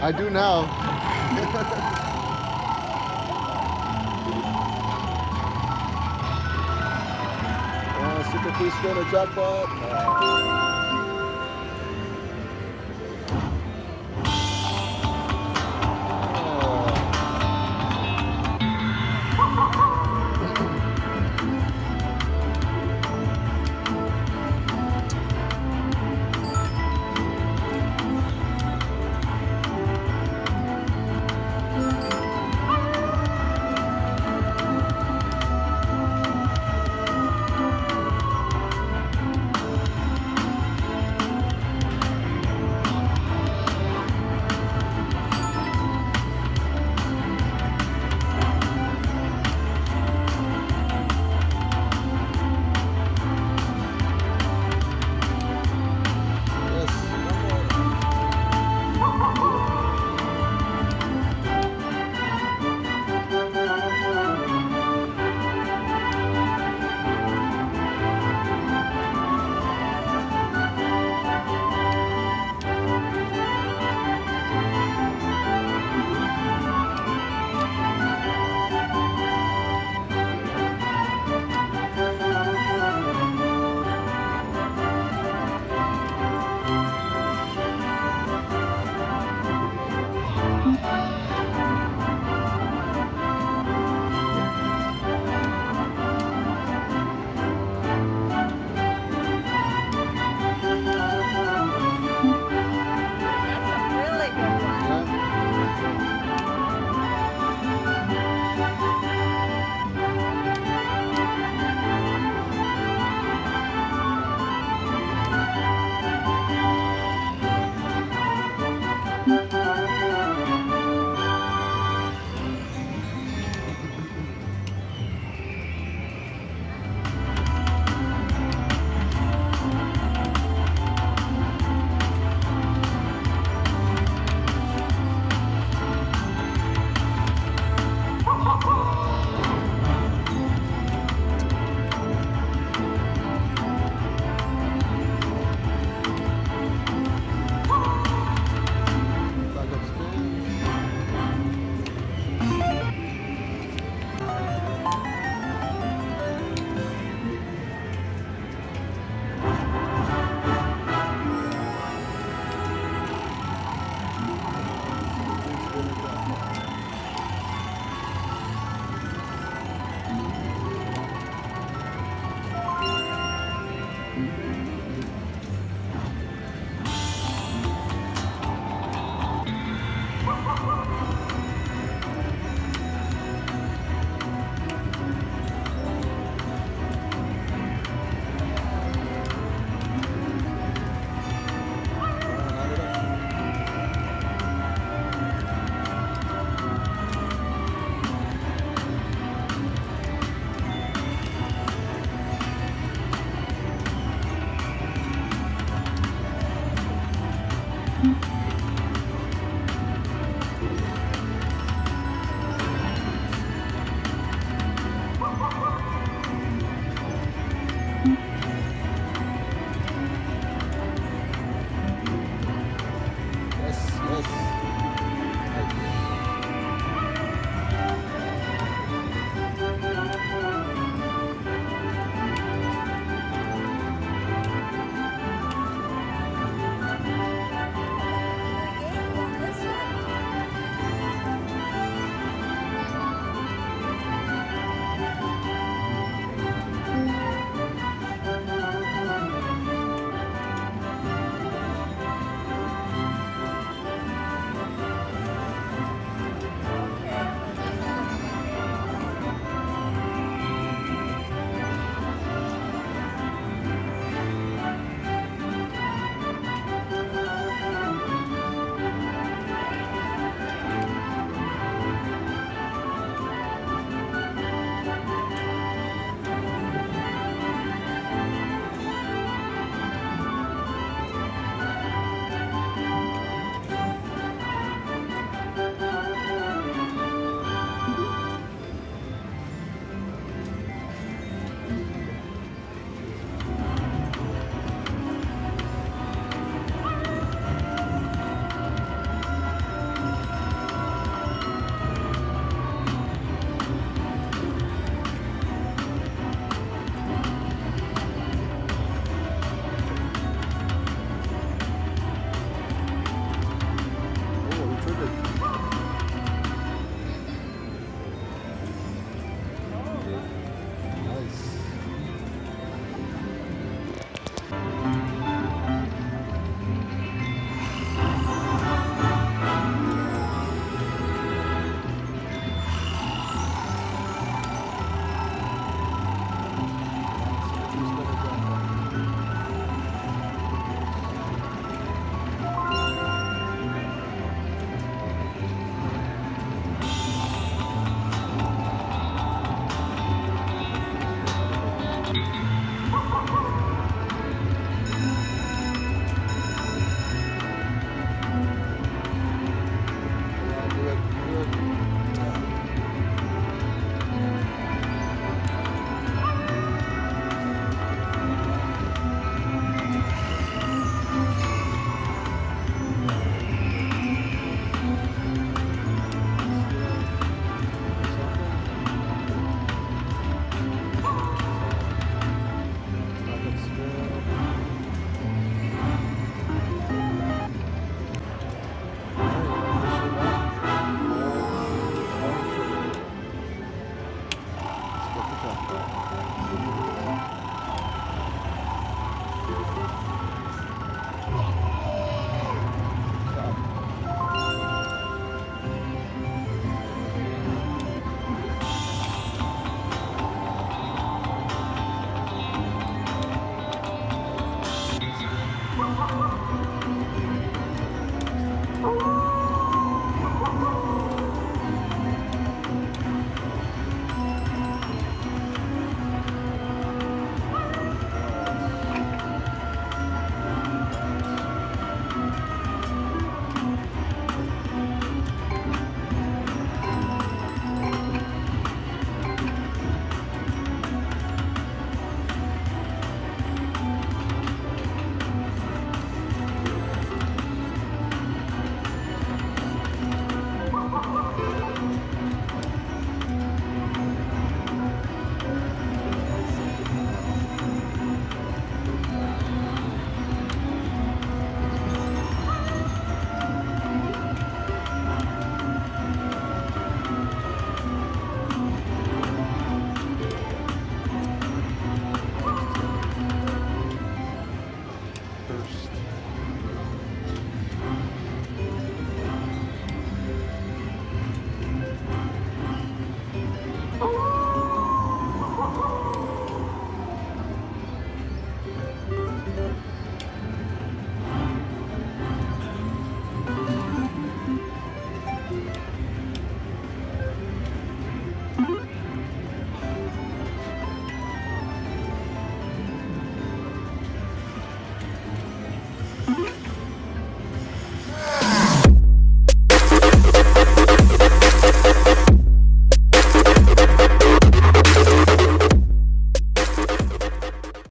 I do now. uh, super free spinner jackpot. 嗯